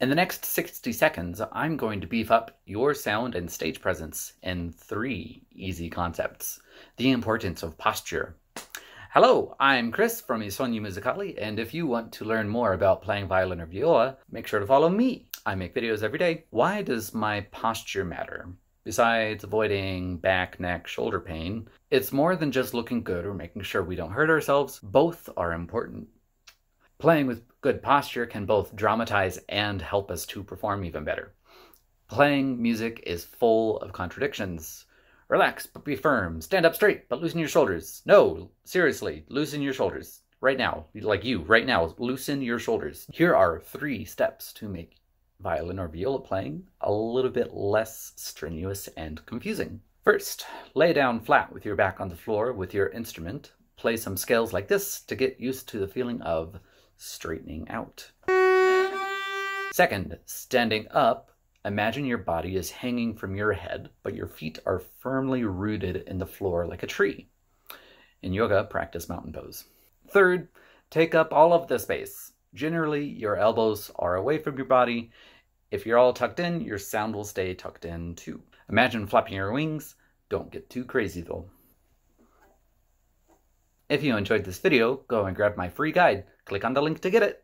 In the next 60 seconds, I'm going to beef up your sound and stage presence in three easy concepts. The importance of posture. Hello, I'm Chris from I Sogni Musicali, and if you want to learn more about playing violin or viola, make sure to follow me. I make videos every day. Why does my posture matter? Besides avoiding back, neck, shoulder pain, it's more than just looking good or making sure we don't hurt ourselves. Both are important. Playing with good posture can both dramatize and help us to perform even better. Playing music is full of contradictions. Relax, but be firm. Stand up straight, but loosen your shoulders. No, seriously, loosen your shoulders. Right now, like you, right now, loosen your shoulders. Here are three steps to make violin or viola playing a little bit less strenuous and confusing. First, lay down flat with your back on the floor with your instrument. Play some scales like this to get used to the feeling of straightening out. Second, standing up, imagine your body is hanging from your head, but your feet are firmly rooted in the floor like a tree. In yoga, practice mountain pose. Third, take up all of the space. Generally, your elbows are away from your body. If you're all tucked in, your sound will stay tucked in too. Imagine flapping your wings. Don't get too crazy though. If you enjoyed this video, go and grab my free guide. Click on the link to get it.